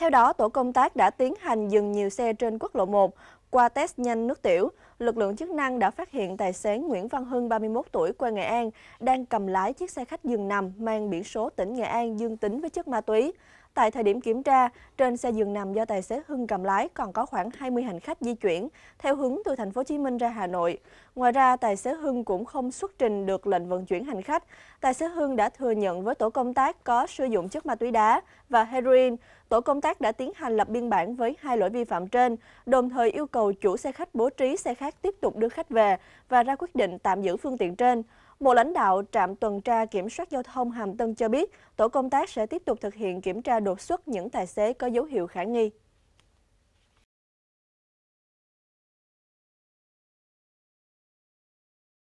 Theo đó, tổ công tác đã tiến hành dừng nhiều xe trên quốc lộ 1. Qua test nhanh nước tiểu, lực lượng chức năng đã phát hiện tài xế Nguyễn Văn Hưng, 31 tuổi, quê Nghệ An, đang cầm lái chiếc xe khách dừng nằm mang biển số tỉnh Nghệ An dương tính với chất ma túy. Tại thời điểm kiểm tra, trên xe giường nằm do tài xế Hưng cầm lái còn có khoảng 20 hành khách di chuyển theo hướng từ thành phố Hồ Chí Minh ra Hà Nội. Ngoài ra, tài xế Hưng cũng không xuất trình được lệnh vận chuyển hành khách. Tài xế Hưng đã thừa nhận với tổ công tác có sử dụng chất ma túy đá và heroin. Tổ công tác đã tiến hành lập biên bản với hai lỗi vi phạm trên, đồng thời yêu cầu chủ xe khách bố trí xe khác tiếp tục đưa khách về và ra quyết định tạm giữ phương tiện trên. Một lãnh đạo trạm tuần tra kiểm soát giao thông Hàm Tân cho biết, tổ công tác sẽ tiếp tục thực hiện kiểm tra đột xuất những tài xế có dấu hiệu khả nghi.